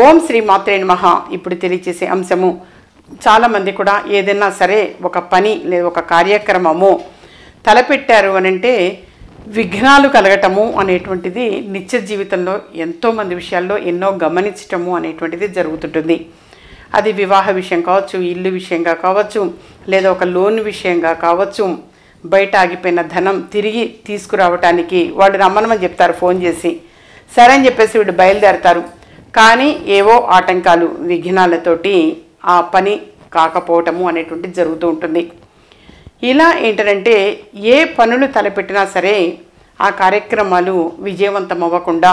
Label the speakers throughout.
Speaker 1: ఓం శ్రీ మాత్రే నమః ఇప్పుడు తెలియచేసే అంశము. చాలామంది కూడా ఏదైనా సరే ఒక పని లేదా ఒక కార్యక్రమము తలపెట్టారు అని అంటే విఘ్నాలు కలగటము అనేటువంటిది నిత్య జీవితంలో ఎంతోమంది విషయాల్లో ఎన్నో గమనించటము అనేటువంటిది జరుగుతుంటుంది. అది వివాహ విషయం కావచ్చు ఇల్లు విషయంగా కావచ్చు లేదా ఒక లోన్ విషయంగా కావచ్చు బయట ఆగిపోయిన ధనం తిరిగి తీసుకురావటానికి వాళ్ళు రమ్మనమని చెప్తారు ఫోన్ చేసి. సరే అని చెప్పేసి వీడు బయలుదేరతారు. కానీ ఏవో ఆటంకాలు విఘ్నాలతోటి ఆ పని కాకపోవటము అనేటువంటిది జరుగుతూ ఉంటుంది. ఇలా ఏంటంటే ఏ పనులు తలపెట్టినా సరే ఆ కార్యక్రమాలు విజయవంతం అవ్వకుండా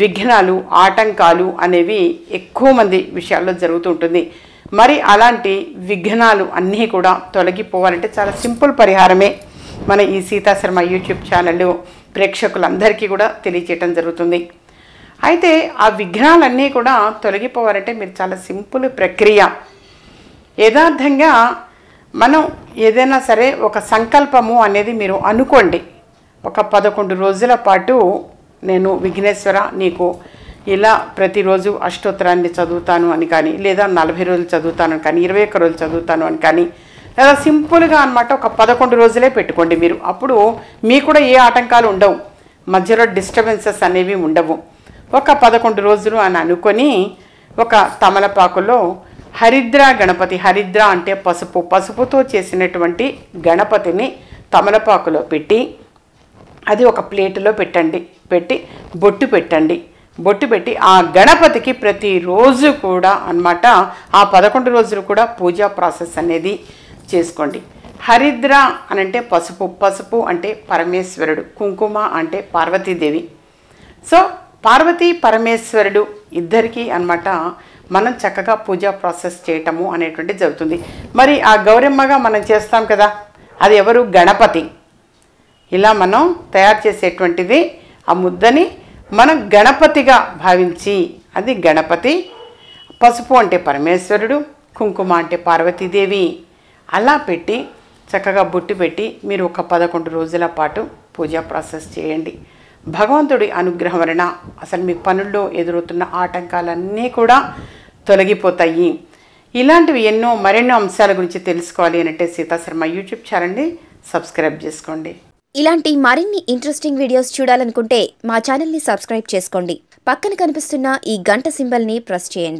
Speaker 1: విఘ్నాలు ఆటంకాలు అనేవి ఎక్కువ మంది విషయాల్లో జరుగుతూ ఉంటుంది. మరి అలాంటి విఘ్నాలు అన్నీ కూడా తొలగిపోవాలంటే చాలా సింపుల్ పరిహారమే. మన ఈ సీతాశర్మ యూట్యూబ్ ఛానల్ ప్రేక్షకులందరికీ కూడా తెలియచేయటం జరుగుతుంది. అయితే ఆ విఘ్నాలన్నీ కూడా తొలగిపోవాలంటే మీరు చాలా సింపుల్ ప్రక్రియ. యథార్థంగా మనం ఏదైనా సరే ఒక సంకల్పము అనేది మీరు అనుకోండి. ఒక పదకొండు రోజుల పాటు నేను విఘ్నేశ్వర నీకు ఇలా ప్రతిరోజు అష్టోత్తరాన్ని చదువుతాను అని కానీ లేదా నలభై రోజులు చదువుతాను అని కానీ ఇరవై ఒక్క రోజులు చదువుతాను అని కానీ లేదా సింపుల్గా అనమాట ఒక పదకొండు రోజులే పెట్టుకోండి మీరు. అప్పుడు మీకు కూడా ఏ ఆటంకాలు ఉండవు. మధ్యలో డిస్టర్బెన్సెస్ అనేవి ఉండవు. ఒక పదకొండు రోజులు అని అనుకొని ఒక తమలపాకులో హరిద్ర గణపతి హరిద్ర అంటే పసుపు పసుపుతో చేసినటువంటి గణపతిని తమలపాకులో పెట్టి అది ఒక ప్లేటులో పెట్టండి పెట్టి బొట్టు పెట్టండి. బొట్టు పెట్టి ఆ గణపతికి ప్రతిరోజు కూడా అన్నమాట ఆ పదకొండు రోజులు కూడా పూజా ప్రాసెస్ అనేది చేసుకోండి. హరిద్ర అనంటే పసుపు పసుపు అంటే పరమేశ్వరుడు కుంకుమ అంటే పార్వతీదేవి. సో పార్వతీ పరమేశ్వరుడు ఇద్దరికీ అన్నమాట మనం చక్కగా పూజా ప్రాసెస్ చేయటము అనేటువంటి జరుగుతుంది. మరి ఆ గౌరమ్మగా మనం చేస్తాం కదా అది ఎవరు? గణపతి. ఇలా మనం తయారు చేసేటువంటిది ఆ ముద్దని మనం గణపతిగా భావించి అది గణపతి పసుపు అంటే పరమేశ్వరుడు కుంకుమ అంటే పార్వతీదేవి. అలా పెట్టి చక్కగా బుట్టి పెట్టి మీరు ఒక పదకొండు రోజుల పాటు పూజా ప్రాసెస్ చేయండి. భగవంతుడి అనుగ్రహం వలన అసలు మీ పనుల్లో ఎదురవుతున్న ఆటంకాలన్నీ కూడా తొలగిపోతాయి. ఇలాంటివి ఎన్నో మరెన్నో అంశాల గురించి తెలుసుకోవాలి అంటే సీతాశర్మ యూట్యూబ్ ఛానల్ని సబ్స్క్రైబ్ చేసుకోండి.
Speaker 2: ఇలాంటి మరిన్ని ఇంట్రెస్టింగ్ వీడియోస్ చూడాలనుకుంటే మా ఛానల్ని సబ్స్క్రైబ్ చేసుకోండి. పక్కన కనిపిస్తున్న ఈ గంట సింబల్ని ప్రెస్ చేయండి.